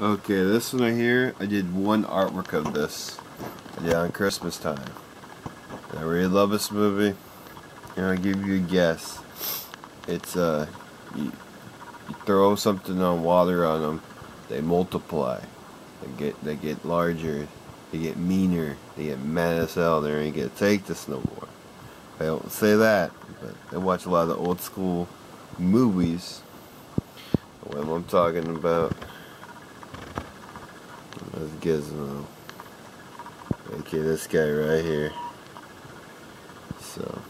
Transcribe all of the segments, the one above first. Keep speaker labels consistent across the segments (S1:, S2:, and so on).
S1: Okay, this one right here, I did one artwork of this. Yeah, on Christmas time. I really love this movie. And I'll give you a guess. It's, uh, you, you throw something on water on them, they multiply. They get, they get larger, they get meaner, they get mad as hell, they ain't gonna take this no more. I don't say that, but I watch a lot of the old school movies. What I'm talking about. Gizmo. Okay, this guy right here. So,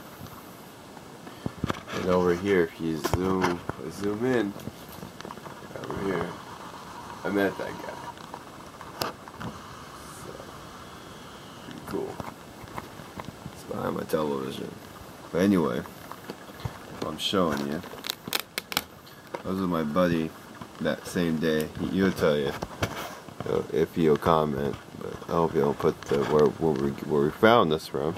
S1: and over here, if you zoom, zoom in, over here, I met that guy. So, pretty cool. It's behind my television. But anyway, I'm showing you. I was with my buddy that same day. He'll tell you if you'll comment. But I hope you don't put the where where we where we found this from.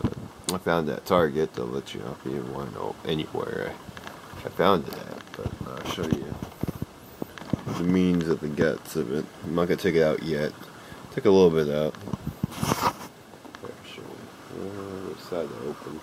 S1: But I found that Target. to let you know if you want to know anywhere I, I found it at. But I'll show you the means of the guts of it. I'm not gonna take it out yet. Take a little bit out. There, show you. Uh, side that opens.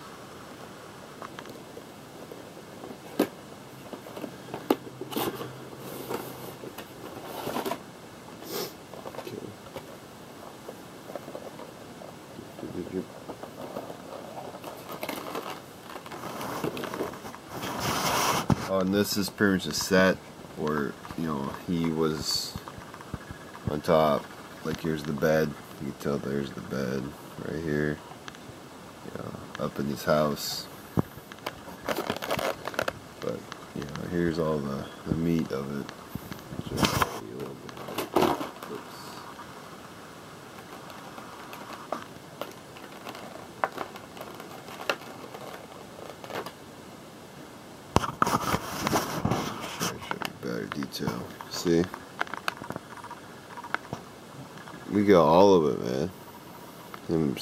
S1: And this is pretty much a set where, you know, he was on top. Like, here's the bed. You can tell there's the bed right here. You know, up in his house. But, you know, here's all the, the meat of it. Better. See? We got all of it, man. Him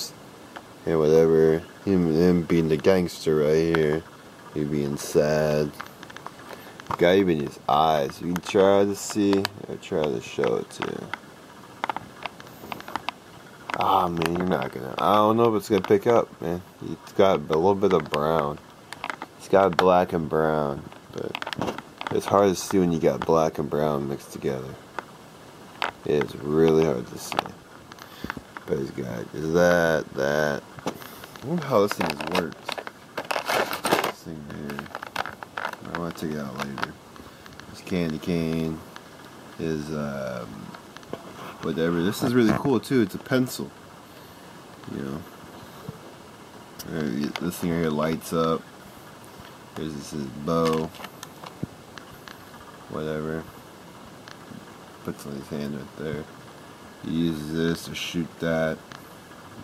S1: and whatever. Him him being the gangster right here. He being sad. Got even his eyes. You can try to see or try to show it to you. Ah man, you're not gonna I don't know if it's gonna pick up, man. It's got a little bit of brown. It's got black and brown, but it's hard to see when you got black and brown mixed together. It is really hard to see. But he's got is that, that. I wonder how this thing has worked. This thing here. I want to take it out later. This candy cane is um, whatever. This is really cool too. It's a pencil. You know. This thing here lights up. There's this bow whatever. Puts on his hand right there. He uses this to shoot that,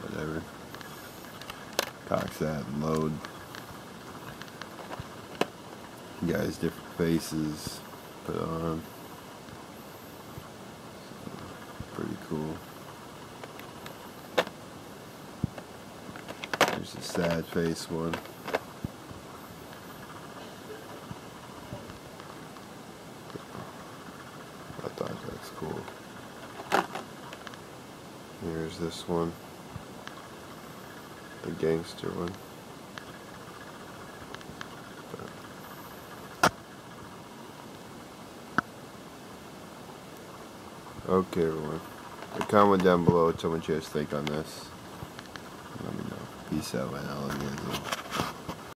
S1: whatever. Cocks that and load. Guys, different faces put on. Pretty cool. There's a sad face one. That's cool. Here's this one. The gangster one. Okay, everyone. Comment down below. Tell me what you guys think on this. Let me know. Peace out, man.